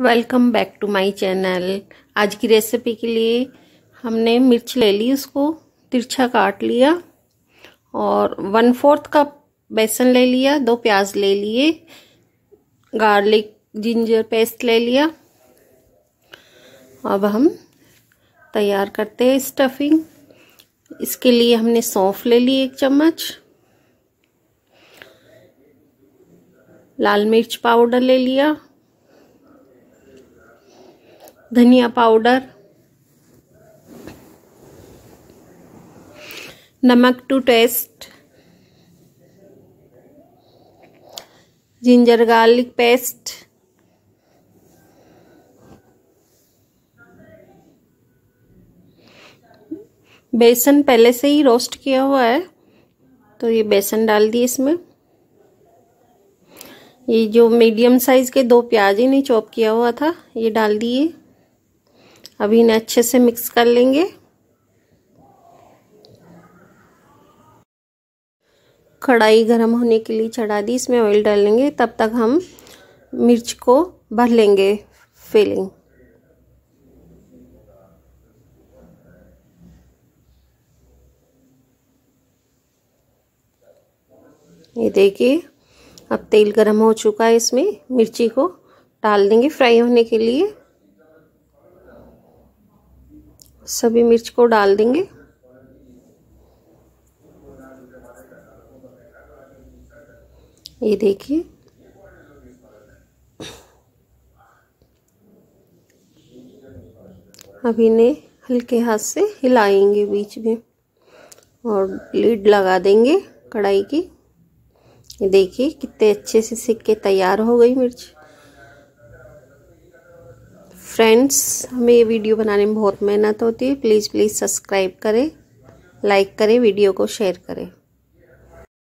Welcome back to my channel आज की recipe के लिए हमने मिर्च ले ली उसको, तिरछा काट लिया और वन फोर्थ कप बेसन ले लिया, दो प्याज ले लिए गार्लिक जिंजर पेस्ट ले लिया। अब हम तैयार करते हैं स्टफिंग इसके लिए हमने सौंफ ले ली एक चम्मच। लाल मिर्च पाउडर ले लिया। धनिया पाउडर, नमक to taste ginger garlic paste बेसन पहले से ही रोस्ट किया हुआ है तो ये बेसन डाल दिए इसमें। ये जो मीडियम साइज़ के दो प्याज ही नहीं चॉप किया हुआ था, ये डाल दिए। अभी इन्हें अच्छे से मिक्स कर लेंगे। कढ़ाई गर्म होने के लिए चढ़ा दी, इसमें ऑयल डाल लेंगे तब तक हम मिर्च को भर लेंगे फिलिंग ये देखिए, अब तेल गर्म हो चुका है, इसमें मिर्ची को डाल देंगे फ्राई होने के लिए। सभी मिर्च को डाल देंगे। ये देखिए। अब इन्हें हल्के हाथ से हिलाएँगे बीच में और लीड लगा देंगे कढ़ाई की। ये देखिए कितने अच्छे से सिक के तैयार हो गई मिर्च। फ्रेंड्स हमें ये वीडियो बनाने में बहुत मेहनत होती है। प्लीज़ प्लीज़ सब्सक्राइब करें लाइक करें वीडियो को शेयर करें।